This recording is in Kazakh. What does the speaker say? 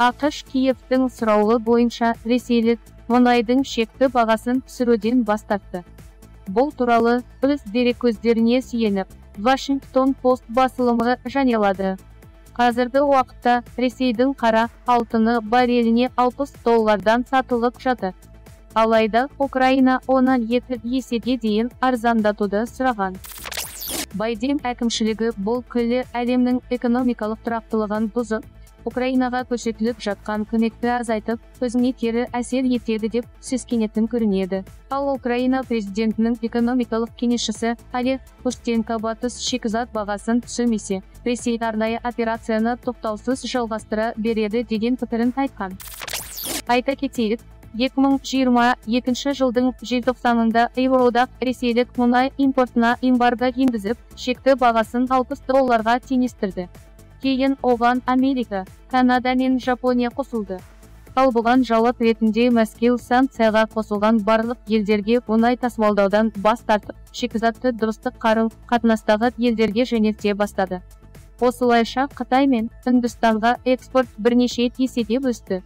ақш киевтің сұрауы бойынша ресейлік мұнайдың шекті бағасын түсіруден бас бұл туралы өз дереккөздеріне сүйеніп вашингтон пост басылымы жариялады. Қазіргі уақытта ресейдің қара алтыны барреліне 60 доллардан сатылып жатыр. Алайда украина оны екі есеге дейін арзандатуды сұраған. Байден әкімшілігі бұл күллі әлемнің экономикалық тұрақтылығын бұзып украинаға көрсетіліп жатқан көмекті азайтып өзіне кері әсер етеді деп сескенетін көрінеді. Ал украина президентінің экономикалық кеңесшісі олег пустенко батыс шикізат бағасын түсірмесе ресей арнайы операцияны тоқтаусыз жалғастыра береді деген пікірін айтқан. Айта кетейік 2022 жылдың желтоқсанында еуроодақ ресейлік мұнай импортына эмбарго енгізіп шекті бағасын 60 долларға теңестірді. Кейін оған америка канада мен жапония қосылды ал бұған жауап ретінде мәскеу санкцияға қосылған барлық елдерге мұнай тасымалдаудан бас тартып шикізатты дұрыстық қарым қатынастағы елдерге жөнелте бастады осылайша қытай мен үндістанға экспорт бірнеше еседе өсті